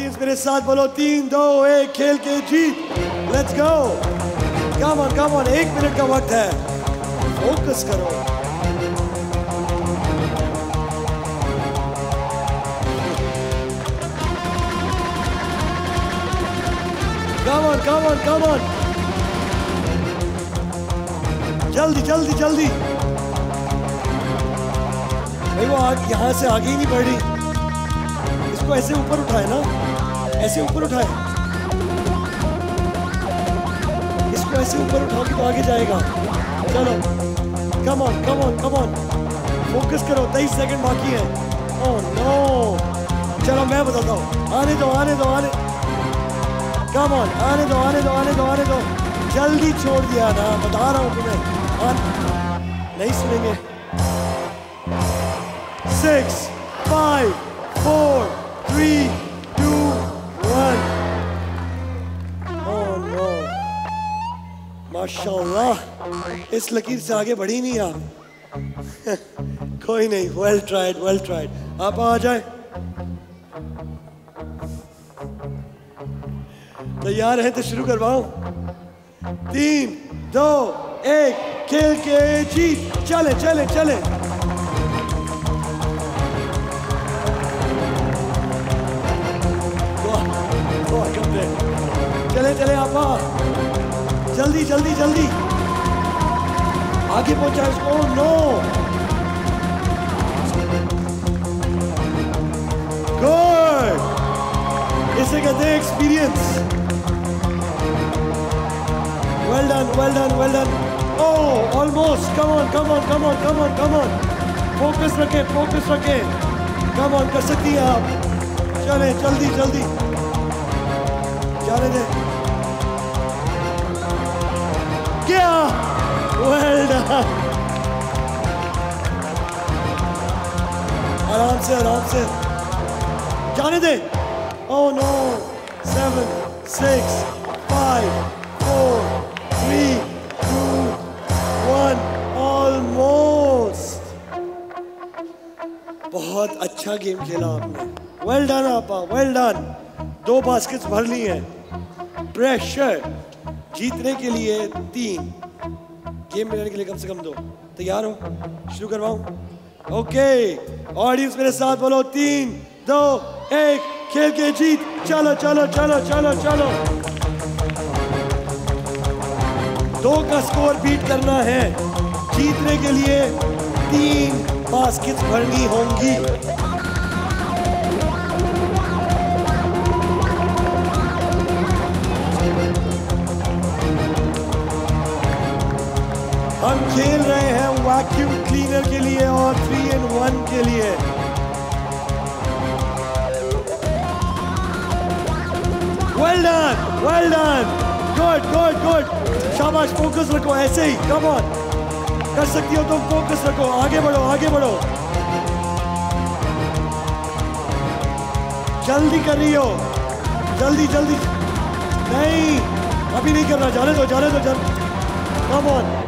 Audience मेरे साथ बोलो तीन दो एक खेल के जीत। Let's go come on come on एक मिनट का वक्त है। फोकस करो। Come on, come on, come on. जल्दी जल्दी जल्दी। वो आग यहाँ से आगे ही नहीं बढ़। इसको ऐसे ऊपर उठाए ना। ऐसे ऊपर उठाए। इसको ऐसे ऊपर उठाओगे तो आगे जाएगा। चलो। Come on come on come on focus करो, तेईस सेकंड बाकी है। ओह नो चलो, मैं बताता हूँ। आने दो आने दो, आने। कम ऑन आने दो आने दो आने दो आने दो। जल्दी छोड़ दिया ना, बता रहा हूँ तुम्हें। आन... नहीं सुनेंगे। सिक्स माशाल्लाह। इस लकीर से आगे बढ़ी नहीं आप। कोई नहीं वेल ट्राइड वेल ट्राइड आप आ जाए। तैयार है तो शुरू करवाऊं। तीन, दो, एक, खेल के जीत चले चले चले। दुआ कर चले चले, आपा जल्दी जल्दी जल्दी। आगे पहुँचा इसको। नो इसे कहते हैं experience well done well done well done oh almost come on come on come on come on come on focus रखें फोकस रखें। कम ऑन कर सकती है आप। चले, जल्दी जल्दी। चले दे। से, आराम से. जाने दे. Oh no. Seven, six, five, four, three, two, one. Almost. बहुत अच्छा गेम खेला आपने वेल डन आपा वेल डन दो बास्केट्स भर ली हैं प्रेशर जीतने के लिए तीन गेम मिलने के लिए कम से कम दो तैयार हो शुरू करवाऊं ओके ऑडियंस मेरे साथ बोलो, तीन, दो, एक, खेल के जीत। चलो चलो चलो चलो चलो। दो का स्कोर बीट करना है। जीतने के लिए तीन बास्केट्स भरनी होंगी। हम खेल रहे हैं वैक्यूम क्लीनर के लिए और थ्री इन वन के लिए। Well done well done good good good शाबाश फोकस रखो, ऐसे ही कम ऑन कर सकती हो तो फोकस रखो, आगे बढ़ो आगे बढ़ो। जल्दी कर रही हो। जल्दी जल्दी। नहीं, अभी नहीं करना जाने दो जाने दो, जाने come on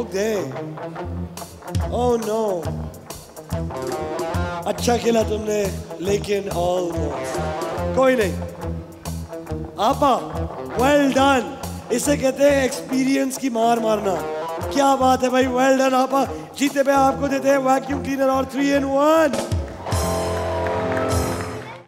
okay oh no अच्छा खेला तुमने, लेकिन ऑलमोस्ट कोई नहीं। आपा वेल डन इसे कहते हैं एक्सपीरियंस की मार मारना। क्या बात है भाई वेल डन आपा। जीते पे आपको देते हैं वैक्यूम क्लीनर और थ्री इन वन